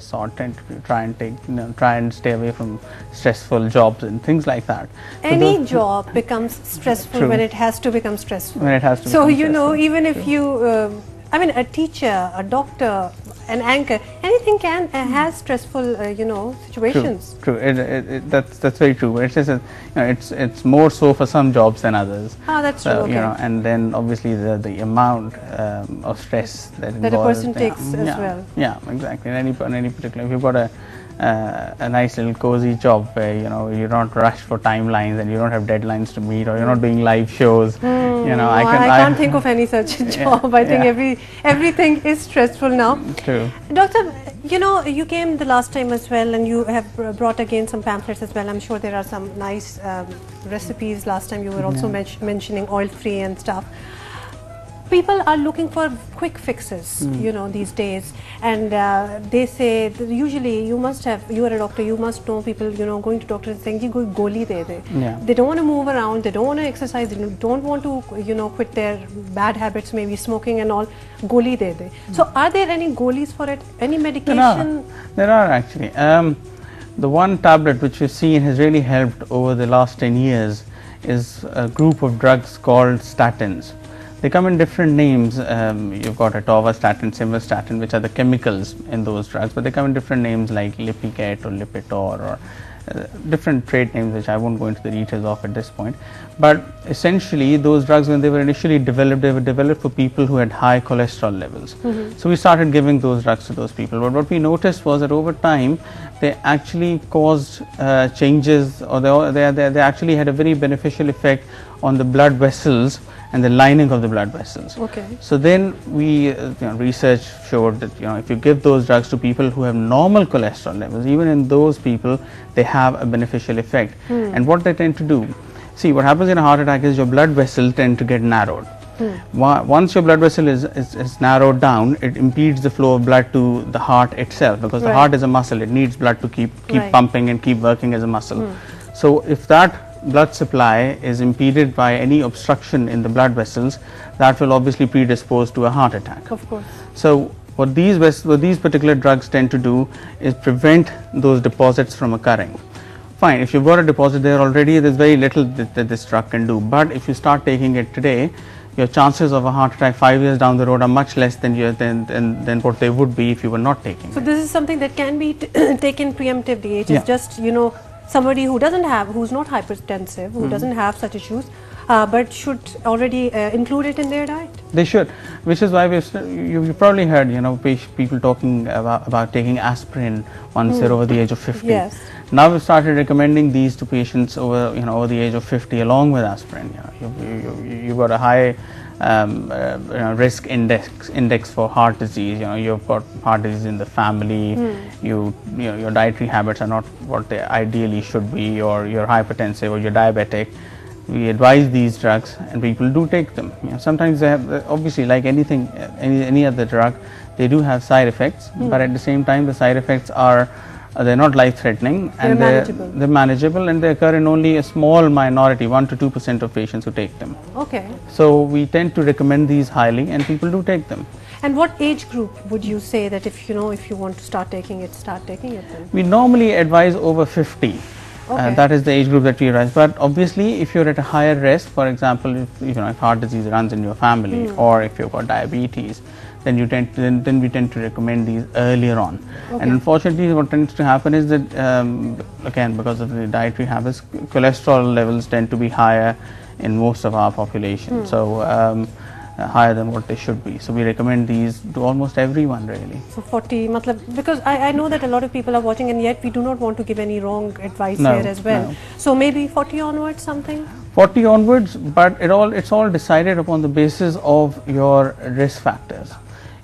sort to try and take, you know, try and stay away from stressful jobs and things like that. So Any those- job becomes stressful True. when it has to become stressful. when it has to. So you know, even if you, uh, I mean, a teacher, a doctor, an anchor, anything can uh, has stressful, uh, you know, situations. true. It, it, it, that's that's very true. But it's just, you know, it's it's more so for some jobs than others. Ah, that's So true. Okay. you know, and then obviously the the amount um, of stress that That a person yeah, takes as yeah, well. Yeah, exactly. In any in any particular, if you've got a uh, a nice little cozy job where you know you're not rushed for timelines and you don't have deadlines to meet or you're not doing live shows, you know, I No, can can't think of any such job. I think yeah. every everything is stressful now. True. Doctor, you know, you came the last time as well, and you have brought again some pamphlets as well. I'm sure there are some nice um, recipes. Last time you were also men- mentioning oil-free and stuff. People are looking for quick fixes, Hmm. you know, these days, and uh, they say usually you must have. You are a doctor. You must know people. You know, going to doctors and saying, "Ji, koi goli de de." Yeah. They don't want to move around. They don't want to exercise. They don't want to, you know, quit their bad habits, maybe smoking and all. Goli de de. So, are there any golis for it? Any medication? There are, there are actually. Um, the one tablet which we've seen has really helped over the last 10 years is a group of drugs called statins. They come in different names. Um, you've got atorvastatin, simvastatin, which are the chemicals in those drugs, but they come in different names like Lipiget or Lipitor or uh, different trade names which I won't go into the details of at this point. But essentially, those drugs, when they were initially developed, they were developed for people who had high cholesterol levels. So we started giving those drugs to those people. But what we noticed was that over time, they actually caused uh, changes, or they, they, they, they actually had a very beneficial effect on the blood vessels and the lining of the blood vessels. Okay. So then we, uh, you know, research showed that you know if you give those drugs to people who have normal cholesterol levels, even in those people, they have a beneficial effect. Hmm. And what they tend to do, see what happens in a heart attack is your blood vessels tend to get narrowed. Hmm. Wa- Once your blood vessel is, is, is narrowed down, it impedes the flow of blood to the heart itself because the heart is a muscle. It needs blood to keep keep Right. pumping and keep working as a muscle. Hmm. So if that blood supply is impeded by any obstruction in the blood vessels, that will obviously predispose to a heart attack. Of course. So what these what these particular drugs tend to do is prevent those deposits from occurring. Fine, if you've got a deposit there already, there's very little that, that this drug can do. But if you start taking it today, your chances of a heart attack five years down the road are much less than, than, than, than what they would be if you were not taking So it. this is something that can be t- taken preemptively. It is Yeah. just you know somebody who doesn't have, who's not hypertensive, who doesn't have such issues, uh, but should already uh, include it in their diet. They should, which is why we've you, you've probably heard you know people talking about, about taking aspirin once they're over the age of 50. Yes. Now we've started recommending these to patients over you know over the age of 50 along with aspirin. You know, you, you, you, you've got a high um, uh, you know, risk index index for heart disease. You know you've got heart disease in the family. You you know your dietary habits are not what they ideally should be, or you're hypertensive or you're diabetic we advise these drugs and people do take them you know, sometimes they have obviously like anything any, any other drug they do have side effects but at the same time the side effects are uh, they're not life threatening and They're manageable. they're manageable and they occur in only a small minority 1 to 2 percent of patients who take them Okay. so we tend to recommend these highly and people do take them And what age group would you say that if you know if you want to start taking it, start taking it then? we normally advise over 50 Okay. uh, that is the age group that we advise but obviously if you're at a higher risk for example if you know if heart disease runs in your family Hmm. or if you've got diabetes then you tend to, then, then we tend to recommend these earlier on Okay. and unfortunately what tends to happen is that um, again because of the dietary habits cholesterol levels tend to be higher in most of our population Hmm. so um, uh, higher than what they should be so we recommend these to almost everyone really So 40, matlab, because I, I know that a lot of people are watching and yet we do not want to give any wrong advice No, here as well. no. So maybe 40 onwards something? 40 onwards but it all it's all decided upon the basis of your risk factors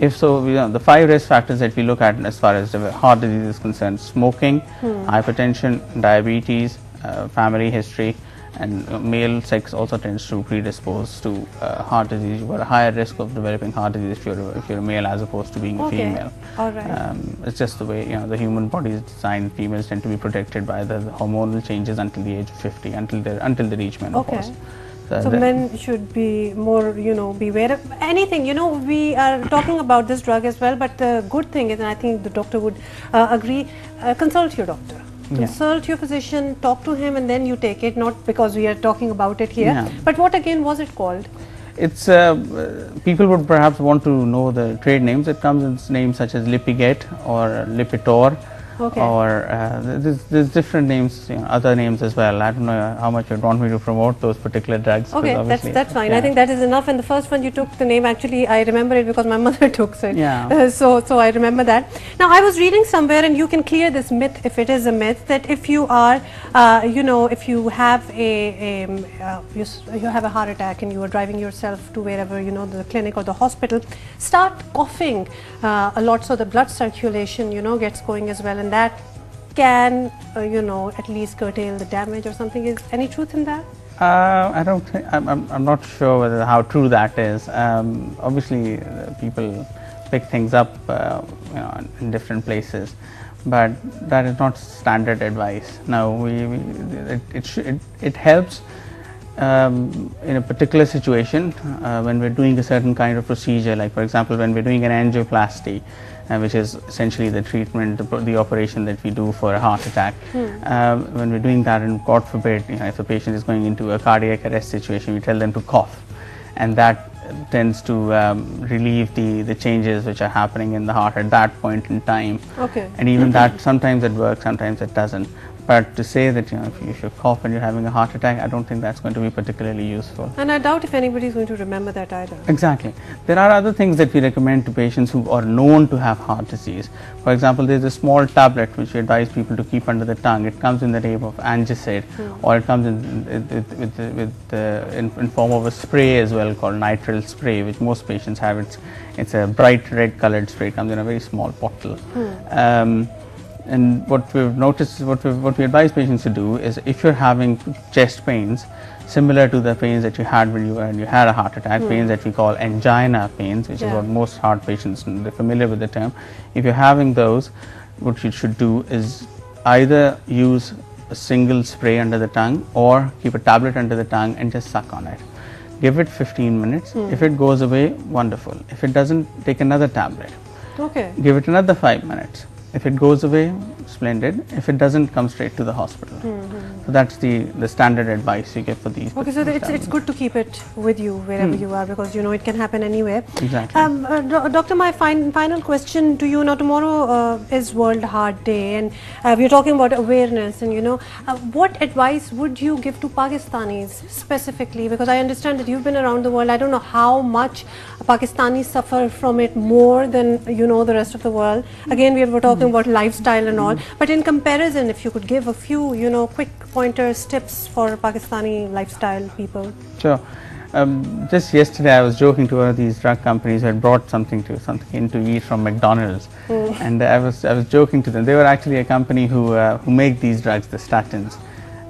if so you know, the five risk factors that we look at as far as the heart disease is concerned smoking hypertension diabetes uh, family history and uh, male sex also tends to predispose to uh, heart disease you've got a higher risk of developing heart disease if you're a, if you're a male as opposed to being a female All right. um, it's just the way you know the human body is designed. Females tend to be protected by the, the hormonal changes until the age of 50, until they until they reach menopause. Okay. So So men should be more, you know, beware of anything. You know, we are talking about this drug as well, but the good thing is, and I think the doctor would uh, agree, uh, consult your doctor. Yeah. Consult your physician, talk to him, and then you take it. Not because we are talking about it here, Yeah. but what again was it called? It's uh, uh, people would perhaps want to know the trade names. It comes in names such as Lipiget or Lipitor, Okay. or uh, there's, there's different names, you know, other names as well. I don't know how much you'd want me to promote those particular drugs. Okay, that's that's fine. I think that is enough. And the first one you took the name actually, I remember it because my mother took it. Yeah. Uh, so so I remember that. Now I was reading somewhere, and you can clear this myth if it is a myth that if you are, uh, you know, if you have a, a um, uh, you, you have a heart attack and you are driving yourself to wherever you know the clinic or the hospital, start coughing uh, a lot so the blood circulation you know gets going as well, and that can uh, you know at least curtail the damage or something. Is any truth in that? Uh, I don't think I'm, I'm, I'm not sure whether how true that is. Um, obviously, uh, people pick things up, uh, you know, in- different places, but that is not standard advice. Now, we, we it it, it it helps um, in a particular situation uh, when we're doing a certain kind of procedure, like for example, when we're doing an angioplasty, uh, which is essentially the treatment, the, the operation that we do for a heart attack. Um, when we're doing that, and God forbid, you know, if a patient is going into a cardiac arrest situation, we tell them to cough, and that tends to um, relieve the, the changes which are happening in the heart at that point in time. Okay. And even that, sometimes it works, sometimes it doesn't. But to say that you know if you, if you cough and you're having a heart attack, I don't think that's going to be particularly useful. And I doubt if anybody is going to remember that either. Exactly. There are other things that we recommend to patients who are known to have heart disease. For example, there's a small tablet which we advise people to keep under the tongue. It comes in the name of Angised, or it comes in with, with, with uh, in, in form of a spray as well called nitrile spray, which most patients have. It's it's a bright red colored spray. It comes in a very small bottle. Um, and what we've noticed, what we what we advise patients to do is, if you're having chest pains, similar to the pains that you had when you when you had a heart attack, hmm. pains that we call angina pains, which is what most heart patients they're familiar with the term. If you're having those, what you should do is either use a single spray under the tongue or keep a tablet under the tongue and just suck on it. Give it 15 minutes. Hmm. If it goes away, wonderful. If it doesn't, take another tablet Okay. give it another five minutes. If it goes away, splendid. If it doesn't, come straight to the hospital. Mm-hmm. So that's the, the standard advice you give for these. Okay, so it's, it's good to keep it with you wherever you are because you know it can happen anywhere. Exactly. Um, uh, Doctor, my fin- final question to you now. Tomorrow uh, is World Heart Day, and uh, we're talking about awareness. And you know, uh, what advice would you give to Pakistanis specifically? Because I understand that you've been around the world. I don't know how much Pakistanis suffer from it more than you know the rest of the world. Again, we were talking about lifestyle and all, but in comparison, if you could give a few, you know, quick pointers, tips for Pakistani lifestyle people. Sure. Um, just yesterday, I was joking to one of these drug companies who had brought something to something in to eat from McDonald's, and I was I was joking to them. They were actually a company who uh, who make these drugs, the statins,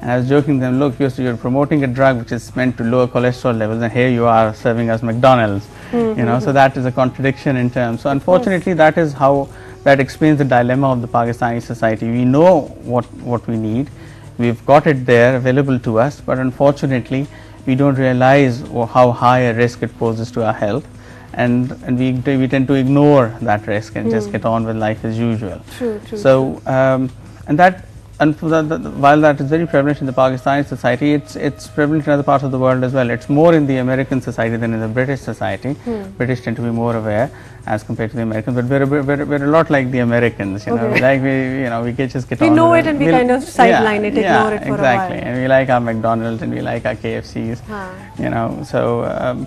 and I was joking to them. Look, you're, you're promoting a drug which is meant to lower cholesterol levels, and here you are serving us McDonald's. You know, so that is a contradiction in terms. So unfortunately, that is how that explains the dilemma of the Pakistani society. We know what what we need, we've got it there available to us, but unfortunately we don't realize how high a risk it poses to our health and, and we, we tend to ignore that risk and just get on with life as usual. True, true. So, um, and that, and for the, the, while that is very prevalent in the Pakistani society, it's, it's prevalent in other parts of the world as well. It's more in the American society than in the British society. Hmm. British tend to be more aware as compared to the Americans, but we're, a we're, we're a lot like the Americans, you know, Okay. like we, you know, we can just get We on know it and we We'll- kind of sideline it, yeah, ignore it for a exactly. while. And we like our McDonald's and we like our KFCs, you know, so um,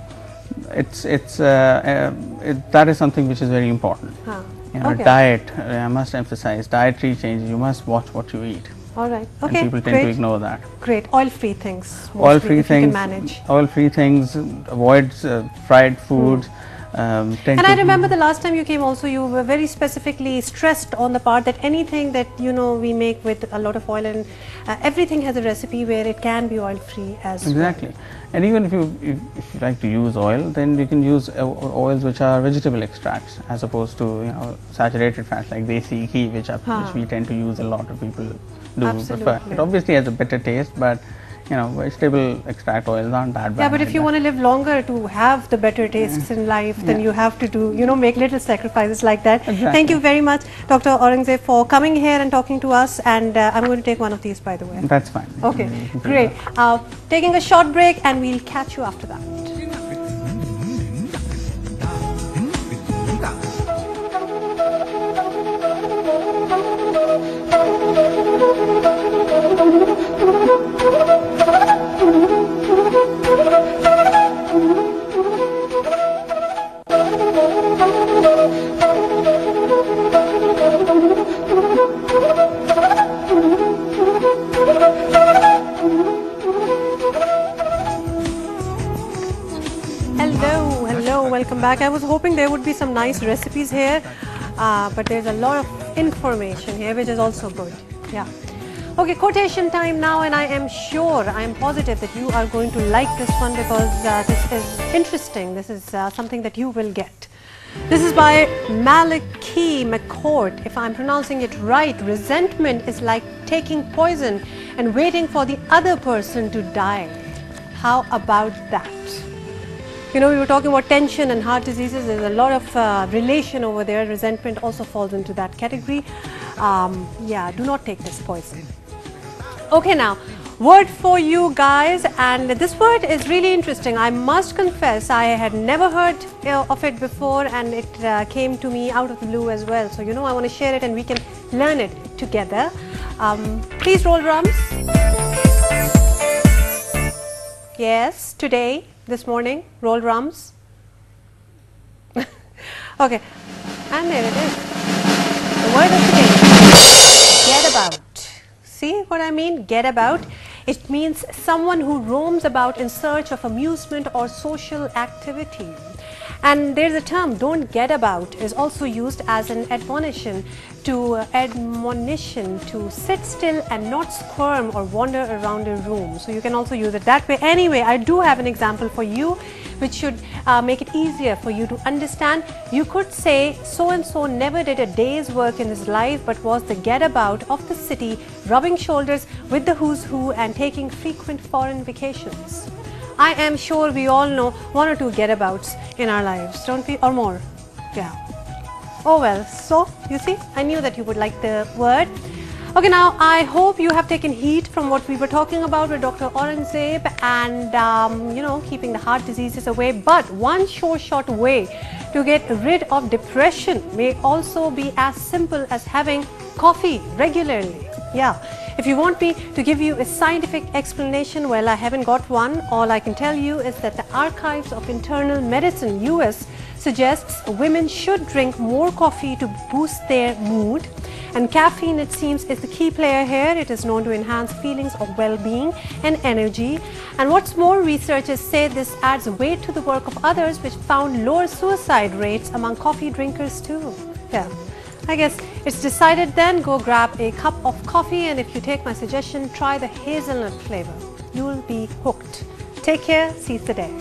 it's, it's, uh, uh, it, that is something which is very important. You know, Okay. diet, uh, I must emphasize, dietary changes, you must watch what you eat. All right. and Okay. people tend to Great. ignore that. Great. Oil-free things. Oil-free things, can manage. oil-free things, avoid uh, fried foods. Um, And I remember the last time you came also you were very specifically stressed on the part that anything that you know we make with a lot of oil and uh, everything has a recipe where it can be oil free as well. Exactly. And even if you if, if you like to use oil, then you can use uh, oils which are vegetable extracts as opposed to you know saturated fats like desi ghee, which are, Huh. which we tend to use a lot of people do prefer. It obviously has a better taste, but you know, vegetable extract oils aren't that bad. Yeah, but if you want to live longer to have the better tastes in life, then Yeah. you have to do, you know, make little sacrifices like that. Exactly. Thank you very much, Dr. Aurangzeb, for coming here and talking to us. And uh, I'm going to take one of these, by the way. That's fine. Okay, great. Uh, taking a short break, and we'll catch you after that. There would be some nice recipes here, uh, but there's a lot of information here, which is also good. Yeah. Okay, quotation time now, and I am sure, I am positive that you are going to like this one because uh, this is interesting. This is uh, something that you will get. This is by Malachi McCourt. If I'm pronouncing it right, resentment is like taking poison and waiting for the other person to die. How about that? You know, we were talking about tension and heart diseases. There's a lot of uh, relation over there. Resentment also falls into that category. Um, yeah, do not take this poison. Okay, now, word for you guys, and this word is really interesting. I must confess, I had never heard of it before, and it uh, came to me out of the blue as well. So, you know, I want to share it and we can learn it together. Um, please roll drums. Yes, today, this morning, roll drums. okay, and there it is. The word of the day gadabout. See what I mean? Gadabout. It means someone who roams about in search of amusement or social activity. And there's a term, don't gad about, is also used as an admonition to uh, admonition to sit still and not squirm or wander around a room. So you can also use it that way. Anyway, I do have an example for you which should uh, make it easier for you to understand. You could say so and so never did a day's work in his life but was the gadabout of the city, rubbing shoulders with the who's who and taking frequent foreign vacations. I am sure we all know one or two gadabouts in our lives, don't we? Or more. Yeah. Oh well, so you see, I knew that you would like the word. Okay, now I hope you have taken heed from what we were talking about with Dr. Aurangzeb and um, you know keeping the heart diseases away. But one sure shot way to get rid of depression may also be as simple as having coffee regularly. Yeah. If you want me to give you a scientific explanation, well, I haven't got one. All I can tell you is that the Archives of Internal Medicine US suggests women should drink more coffee to boost their mood. And caffeine, it seems, is the key player here. It is known to enhance feelings of well being and energy. And what's more, researchers say this adds weight to the work of others, which found lower suicide rates among coffee drinkers, too. Yeah. I guess it's decided then go grab a cup of coffee and if you take my suggestion, try the hazelnut flavor. You'll be hooked. Take care, see you today.